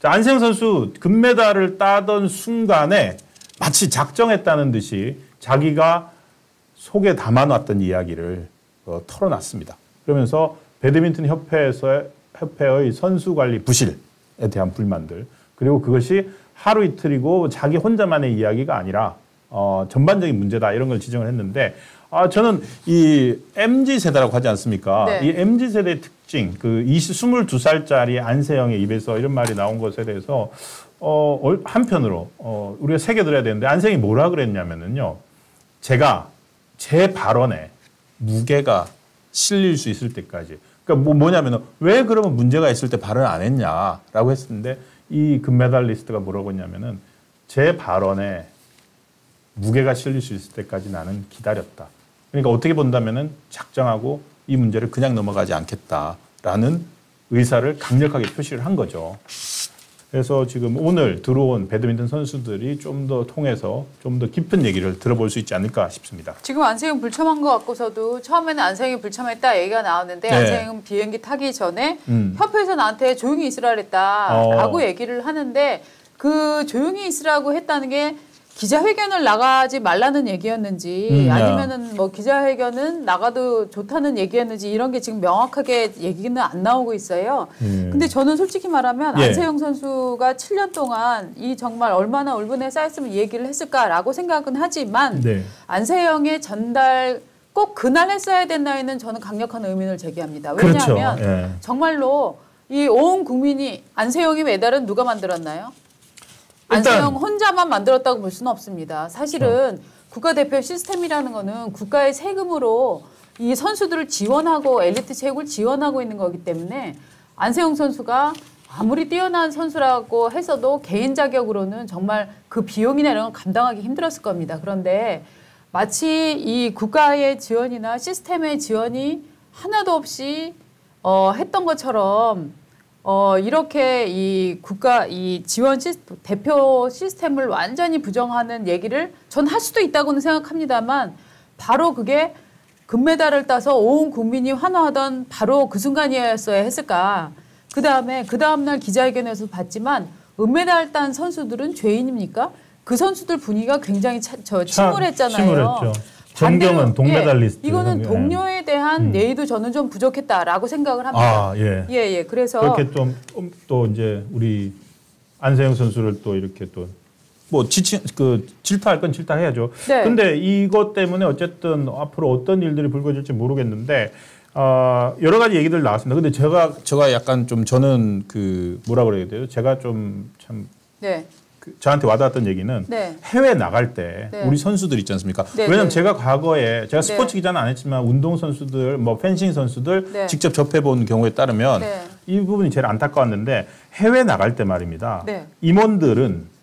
자, 안세영 선수 금메달을 따던 순간에 마치 작정했다는 듯이 자기가 속에 담아놨던 이야기를 어, 털어놨습니다. 그러면서 배드민턴 협회에서 협회의 선수 관리 부실에 대한 불만들 그리고 그것이 하루 이틀이고 자기 혼자만의 이야기가 아니라 어, 전반적인 문제다 이런 걸 지적을 했는데 아 저는 이 mz 세대라고 하지 않습니까? 네. 이 mz 세대의 특징 그 20, 22살짜리 안세영의 입에서 이런 말이 나온 것에 대해서 어 얼- 한편으로 어 우리가 새겨 들어야 되는데 안세영이 뭐라 그랬냐면은요. 제가 제 발언에 무게가 실릴 수 있을 때까지. 그러니까 뭐 뭐냐면은 왜 그러면 문제가 있을 때 발언을 안 했냐라고 했는데 이 금메달리스트가 뭐라고 했냐면은 제 발언에 무게가 실릴 수 있을 때까지 나는 기다렸다. 그러니까 어떻게 본다면은 작정하고 이 문제를 그냥 넘어가지 않겠다라는 의사를 강력하게 표시를 한 거죠. 그래서 지금 오늘 들어온 배드민턴 선수들이 좀 더 통해서 좀 더 깊은 얘기를 들어볼 수 있지 않을까 싶습니다. 지금 안세영 불참한 것 같고서도 처음에는 안세영이 불참했다 얘기가 나왔는데 네. 안세영은 비행기 타기 전에 음. 협회에서 나한테 조용히 있으라 그랬다라고 어. 얘기를 하는데 그 조용히 있으라고 했다는 게 기자회견을 나가지 말라는 얘기였는지 음, 야. 아니면은 뭐 기자회견은 나가도 좋다는 얘기였는지 이런 게 지금 명확하게 얘기는 안 나오고 있어요. 음. 근데 저는 솔직히 말하면 예. 안세영 선수가 7년 동안 이 정말 얼마나 울분에 쌓였으면 이 얘기를 했을까라고 생각은 하지만 네. 안세영의 전달 꼭 그날 했어야 됐나에는 저는 강력한 의문을 제기합니다. 그렇죠. 왜냐하면 예. 정말로 이 온 국민이 안세영의 메달은 누가 만들었나요? 안세영 혼자만 만들었다고 볼 수는 없습니다. 사실은 국가대표 시스템이라는 거는 국가의 세금으로 이 선수들을 지원하고 엘리트 체육을 지원하고 있는 거기 때문에 안세영 선수가 아무리 뛰어난 선수라고 해서도 개인 자격으로는 정말 그 비용이나 이런 걸 감당하기 힘들었을 겁니다. 그런데 마치 이 국가의 지원이나 시스템의 지원이 하나도 없이 어, 했던 것처럼 어, 이렇게 이 국가 이 지원 시 대표 시스템을 완전히 부정하는 얘기를 전 할 수도 있다고는 생각합니다만 바로 그게 금메달을 따서 온 국민이 환호하던 바로 그 순간이었어야 했을까. 그 다음에 그 다음날 기자회견에서 봤지만 은메달 딴 선수들은 죄인입니까? 그 선수들 분위기가 굉장히 차, 저참 침울했잖아요. 침울했죠. 정경은 반대로, 동메달리스트. 예, 이거는 예. 동료에 대한 음. 예의도 저는 좀 부족했다라고 생각을 합니다. 아, 예. 예, 예. 그래서 그렇게 좀 또 이제 우리 안세영 선수를 또 이렇게 또 뭐 지친 그 질타할 건 질타해야죠. 네. 근데 이것 때문에 어쨌든 앞으로 어떤 일들이 불거질지 모르겠는데 어, 여러 가지 얘기들 나왔습니다. 근데 제가 제가 약간 좀 저는 그 뭐라 그래야 돼요? 제가 좀참 네. 그 저한테 와닿았던 얘기는 네. 해외 나갈 때 네. 우리 선수들 있지 않습니까? 네, 왜냐면 네. 제가 과거에 제가 네. 스포츠 기자는 안 했지만 운동 선수들, 뭐 펜싱 선수들 네. 직접 접해 본 경우에 따르면 네. 이 부분이 제일 안타까웠는데 해외 나갈 때 말입니다. 네. 임원들은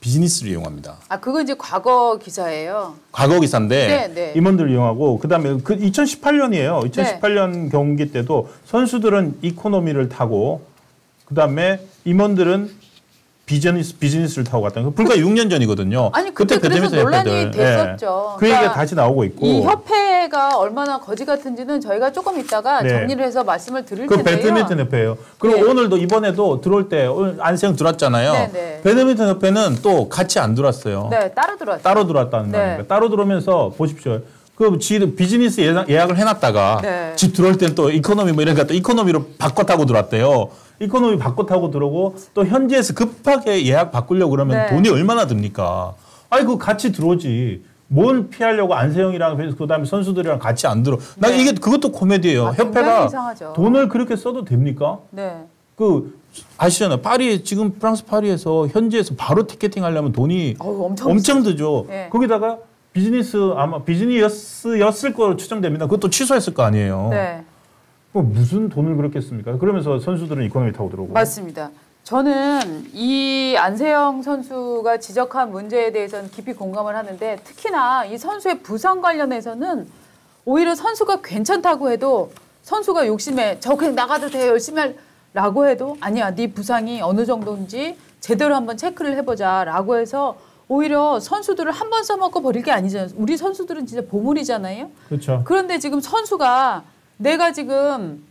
비즈니스를 이용합니다. 아, 그건 이제 과거 기사예요. 과거 기사인데 네, 네. 임원들을 이용하고 그다음에 그 2018년이에요. 2018년 경기 때도 선수들은 이코노미를 타고 그다음에 임원들은 비즈니스 비즈니스를 타고 갔다. 그 불과 6년 전이거든요. 아니, 그때 그래서 배드민턴 논란이 협회들. 됐었죠. 그 얘기가 그러니까 다시 나오고 있고. 이 협회가 얼마나 거지 같은지는 저희가 조금 이따가 네. 정리를 해서 말씀을 드릴 그 텐데요. 배드민턴 협회예요. 그리고 네. 오늘도 이번에도 들어올 때 오늘 안세영 들어왔잖아요. 네, 네. 배드민턴 협회는 또 같이 안 들어왔어요. 네, 따로 들어왔어요. 따로 들어왔다는 네. 말입니다. 따로 들어오면서 보십시오. 그 지, 비즈니스 예약, 예약 을 해놨다가 네. 집 들어올 때는 또 이코노미 뭐 이런 거또 이코노미로 바꿔 타고 들어왔대요. 이코노미 바꿔 타고 들어오고 또 현지에서 급하게 예약 바꾸려고 그러면 네. 돈이 얼마나 듭니까? 아이 그 같이 들어오지. 뭘 피하려고 안세영이랑 그다음에 선수들이랑 같이 안 들어. 나 네. 이게 그것도 코미디예요. 아, 협회가. 돈을 그렇게 써도 됩니까? 네. 그 아시잖아요. 파리 지금 프랑스 파리에서 현지에서 바로 티켓팅 하려면 돈이 어우, 엄청 엄청 드죠. 네. 거기다가 비즈니스 아마 비즈니스였을 거로 추정됩니다. 그것도 취소했을 거 아니에요. 네. 그 무슨 돈을 그렇게 씁니까? 그러면서 선수들은 이코노미 타고 들어오고. 맞습니다. 저는 이 안세영 선수가 지적한 문제에 대해서는 깊이 공감을 하는데 특히나 이 선수의 부상 관련해서는 오히려 선수가 괜찮다고 해도 선수가 욕심에 저 그냥 나가도 돼 열심히 할라고 해도 아니야 네 부상이 어느 정도인지 제대로 한번 체크를 해보자라고 해서 오히려 선수들을 한 번 써먹고 버릴 게 아니잖아요. 우리 선수들은 진짜 보물이잖아요. 그렇죠. 그런데 지금 선수가 내가 지금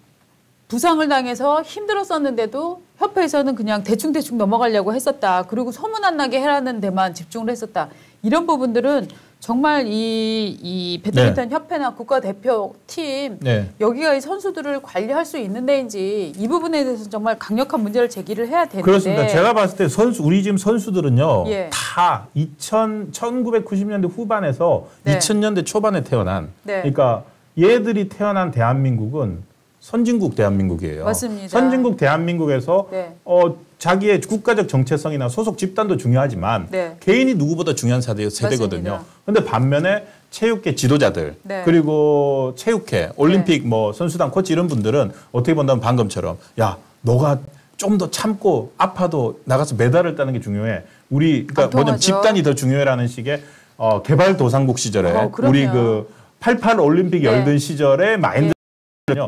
부상을 당해서 힘들었었는데도 협회에서는 그냥 대충대충 넘어가려고 했었다. 그리고 소문 안 나게 해라는 데만 집중을 했었다. 이런 부분들은 정말 이, 이 배드민턴 네. 협회나 국가대표팀 네. 여기가 이 선수들을 관리할 수 있는 데인지 이 부분에 대해서 정말 강력한 문제를 제기를 해야 되는데 그렇습니다. 제가 봤을 때 선수 우리 지금 선수들은요 예. 다 2000, 1990년대 후반에서 네. 2000년대 초반에 태어난 네. 그러니까 얘들이 태어난 대한민국은 선진국 대한민국이에요. 맞습니다. 선진국 대한민국에서 네. 어, 자기의 국가적 정체성이나 소속 집단도 중요하지만 네. 개인이 누구보다 중요한 세대, 세대거든요. 그런데 반면에 체육계 지도자들 네. 그리고 체육회, 올림픽 네. 뭐 선수단 코치 이런 분들은 어떻게 본다면 방금처럼 야 너가 좀 더 참고 아파도 나가서 메달을 따는 게 중요해. 우리 그러니까 뭐냐면 집단이 더 중요해라는 식의 어, 개발도상국 시절에 어, 우리 그88 올림픽 네. 열던 시절의 마인드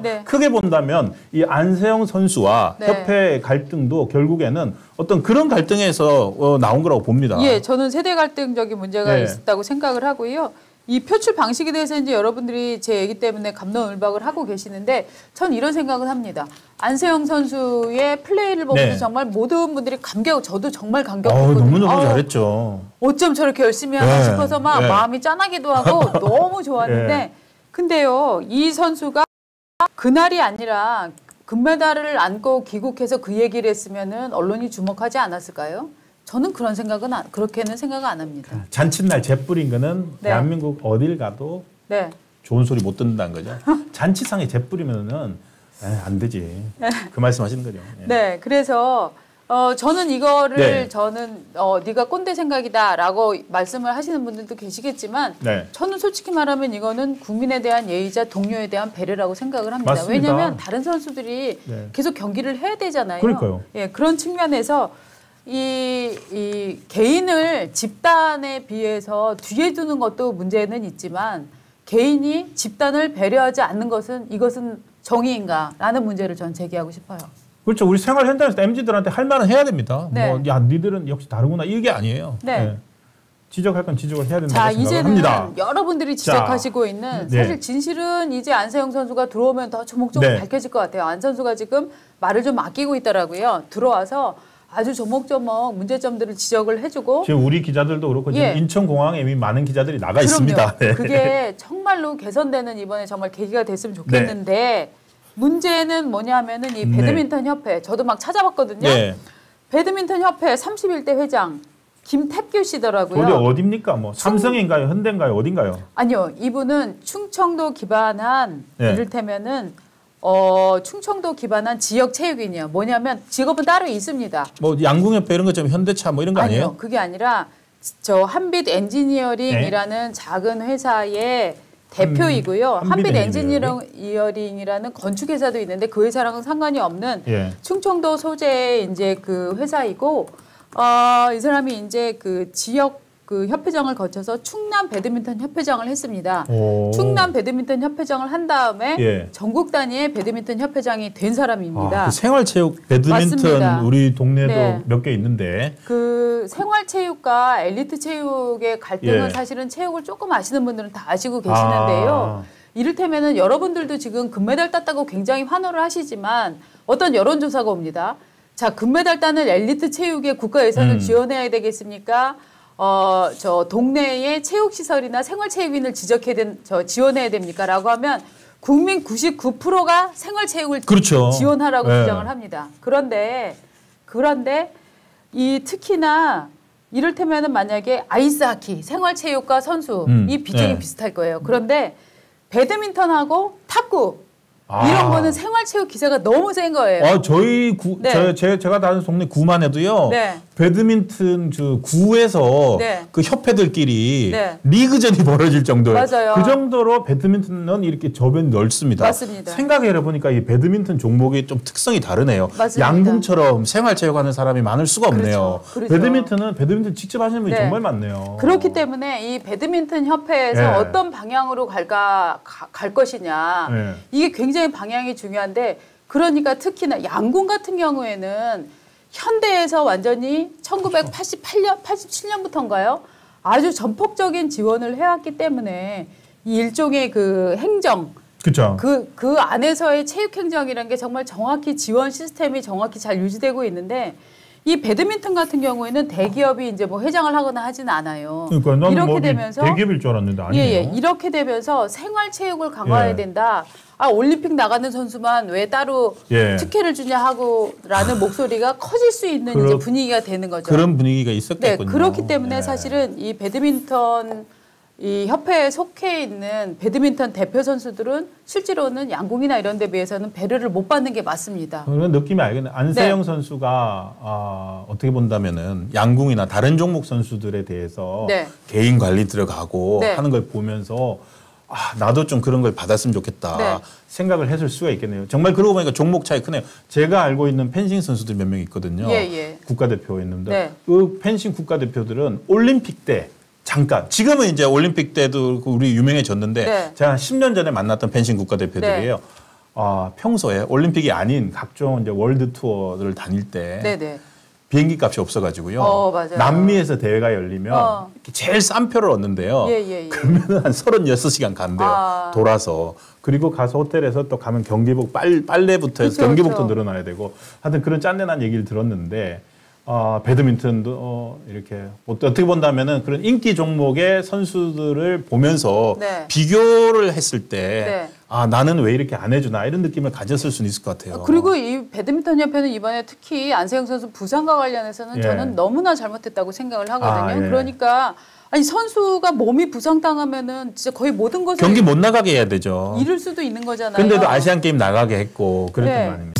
네. 크게 본다면 이 안세영 선수와 네. 협회 갈등도 결국에는 어떤 그런 갈등에서 어, 나온 거라고 봅니다. 예, 저는 세대 갈등적인 문제가 네. 있었다고 생각을 하고요. 이 표출 방식에 대해서 이제 여러분들이 제 얘기 때문에 감론을박을 하고 계시는데 전 이런 생각은 합니다. 안세영 선수의 플레이를 보면서 네. 정말 모든 분들이 감격, 저도 정말 감격했거든요. 너무 너무 잘했죠. 어쩜 저렇게 열심히 하나 네. 싶어서 막 네. 마음이 짠하기도 하고 너무 좋았는데 네. 근데요, 이 선수가 그날이 아니라 금메달을 안고 귀국해서 그 얘기를 했으면은 언론이 주목하지 않았을까요? 저는 그런 생각은 안, 그렇게는 생각 안 합니다. 그 잔칫날 재뿌린 거는 네. 대한민국 어딜 가도 네. 좋은 소리 못 듣는다는 거죠. 잔치상에 재뿌리면은 안 되지. 네. 그 말씀하시는 거죠. 예. 네, 그래서 어, 저는 이거를 네. 저는 어, 네가 꼰대 생각이다라고 말씀을 하시는 분들도 계시겠지만 네. 저는 솔직히 말하면 이거는 국민에 대한 예의자 동료에 대한 배려라고 생각을 합니다. 맞습니다. 왜냐하면 다른 선수들이 네. 계속 경기를 해야 되잖아요. 그러니까요. 예, 그런 측면에서 이, 이 개인을 집단에 비해서 뒤에 두는 것도 문제는 있지만 개인이 집단을 배려하지 않는 것은 이것은 정의인가라는 문제를 전 제기하고 싶어요. 그렇죠. 우리 생활 현장에서 MZ들한테 할 말은 해야 됩니다. 네. 뭐, 야, 니들은 역시 다르구나. 이게 아니에요. 네. 네. 지적할 건 지적을 해야 된다고 자, 생각을 합니다. 여러분들이 지적하시고 자, 있는 네. 사실 진실은 이제 안세영 선수가 들어오면 더 조목조목 네. 밝혀질 것 같아요. 안 선수가 지금 말을 좀 아끼고 있더라고요. 들어와서 아주 조목조목 문제점들을 지적을 해주고 지금 우리 기자들도 그렇고 예. 지금 인천공항에 이미 많은 기자들이 나가 그럼요. 있습니다. 네. 그게 정말로 개선되는 이번에 정말 계기가 됐으면 좋겠는데 네. 문제는 뭐냐면은 이 네. 배드민턴 네. 협회 저도 막 찾아봤거든요. 네. 배드민턴 협회 31대 회장 김택규 씨더라고요. 어디 어딥니까? 뭐 삼성인가요? 현대인가요? 어딘가요? 아니요. 이분은 충청도 기반한 네. 이를테면은 어, 충청도 기반한 지역 체육인이요. 뭐냐면 직업은 따로 있습니다. 뭐 양궁협회 이런 것처럼 현대차 뭐 이런 거 아니에요? 아니요. 그게 아니라 저 한빛 엔지니어링이라는 네. 작은 회사의 대표이고요. 한, 한빛 엔지니어링이라는 건축 회사도 있는데 그 회사랑은 상관이 없는 예. 충청도 소재의 이제 그 회사이고 어, 이 사람이 이제 그 지역 그 협회장을 거쳐서 충남 배드민턴 협회장을 했습니다. 오. 충남 배드민턴 협회장을 한 다음에 예. 전국 단위의 배드민턴 협회장이 된 사람입니다. 아, 그 생활체육 배드민턴 맞습니다. 우리 동네도 네. 몇개 있는데 그 생활체육과 엘리트 체육의 갈등은 예. 사실은 체육을 조금 아시는 분들은 다 아시고 계시는데요. 아. 이를테면은 여러분들도 지금 금메달 땄다고 굉장히 환호를 하시지만 어떤 여론조사가 옵니다. 자, 금메달 따는 엘리트 체육에 국가 예산을 음. 지원해야 되겠습니까? 어, 저 동네의 체육시설이나 생활체육인을 지적해야 된, 저 지원해야 됩니까? 라고 하면 국민 99%가 생활체육을 그렇죠. 지원하라고 네. 주장을 합니다. 그런데, 그런데 이 특히나 이를테면은 만약에 아이스하키, 생활체육과 선수 음, 이 비중이 네. 비슷할 거예요. 그런데 배드민턴하고 탁구 아. 이런 거는 생활체육 기세가 너무 센 거예요. 아, 저희 구, 네. 저, 제, 제가 다니는 동네 구만 해도요. 네. 배드민턴 저 구에서 네. 그 협회들끼리 네. 리그전이 벌어질 정도예요. 맞아요. 그 정도로 배드민턴은 이렇게 저변 넓습니다. 맞습니다. 생각해 보니까 이 배드민턴 종목이 좀 특성이 다르네요. 맞습니다. 양궁처럼 생활체육 하는 사람이 많을 수가 없네요. 그렇죠. 그렇죠. 배드민턴은 배드민턴 직접 하시는 분이 네. 정말 많네요. 그렇기 때문에 이 배드민턴 협회에서 네. 어떤 방향으로 갈까 가, 갈 것이냐 네. 이게 굉장히 굉장히 방향이 중요한데 그러니까 특히나 양궁 같은 경우에는 현대에서 완전히 1988년, 87년부터인가요? 아주 전폭적인 지원을 해왔기 때문에 이 일종의 그 행정, 그렇죠. 그, 그 안에서의 체육행정이라는 게 정말 정확히 지원 시스템이 정확히 잘 유지되고 있는데 이 배드민턴 같은 경우에는 대기업이 이제 뭐 회장을 하거나 하진 않아요. 그러니까 이렇게 뭐 되면서 대기업일 줄 알았는데 예, 아니에요. 예. 이렇게 되면서 생활 체육을 강화해야 예. 된다. 아, 올림픽 나가는 선수만 왜 따로 예. 특혜를 주냐 하고라는 목소리가 커질 수 있는 그렇- 이제 분위기가 되는 거죠. 그런 분위기가 네, 있었겠군요. 그렇기 때문에 네. 사실은 이 배드민턴 이 협회에 속해 있는 배드민턴 대표 선수들은 실제로는 양궁이나 이런 데 비해서는 배려를 못 받는 게 맞습니다. 그런 느낌이 알겠네. 안세영 네. 선수가 아, 어떻게 본다면은 양궁이나 다른 종목 선수들에 대해서 네. 개인 관리 들어가고 네. 하는 걸 보면서 아, 나도 좀 그런 걸 받았으면 좋겠다 네. 생각을 했을 수가 있겠네요. 정말 그러고 보니까 종목 차이 크네요. 제가 알고 있는 펜싱 선수들 몇 명 있거든요. 예, 예. 국가대표였는데 네. 그 펜싱 국가대표들은 올림픽 때 잠깐 지금은 이제 올림픽 때도 그 우리 유명해졌는데 네. 제가 한 10년 전에 만났던 펜싱 국가대표들이에요. 아, 평소에 올림픽이 아닌 각종 이제 월드 투어를 다닐 때 네, 네. 비행기 값이 없어가지고요. 어. 남미에서 대회가 열리면 어. 제일 싼 표를 얻는데요. 예, 예, 예. 그러면 한 36시간 간대요. 아. 돌아서. 그리고 가서 호텔에서 또 가면 경기복 빨, 빨래부터 해서 그쵸, 경기복도 그쵸. 늘어나야 되고 하여튼 그런 짠내난 얘기를 들었는데 어, 배드민턴도 어, 이렇게 뭐 어떻게 본다면은 그런 인기 종목의 선수들을 보면서 네. 비교를 했을 때 네. 아 나는 왜 이렇게 안 해주나 이런 느낌을 가졌을 수는 있을 것 같아요. 그리고 이 배드민턴 협회는 이번에 특히 안세영 선수 부상과 관련해서는 예. 저는 너무나 잘못했다고 생각을 하거든요. 아, 예. 그러니까 아니 선수가 몸이 부상당하면은 진짜 거의 모든 것을 경기 못 나가게 해야 되죠. 잃을 수도 있는 거잖아요. 근데도 아시안 게임 나가게 했고 그랬던 네. 거 아닙니까?